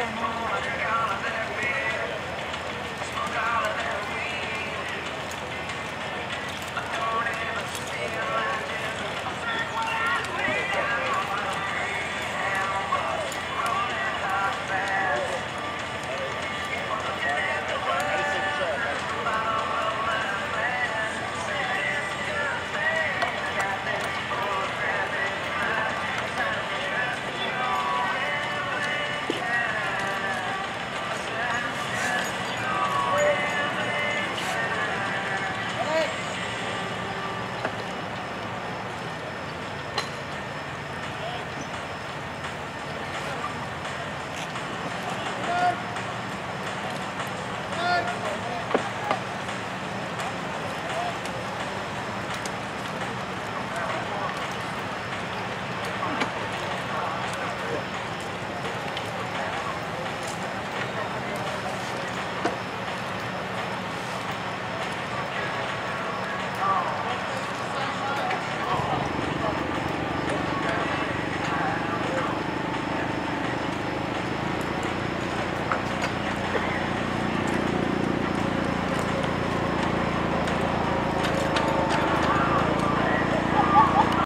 Come on.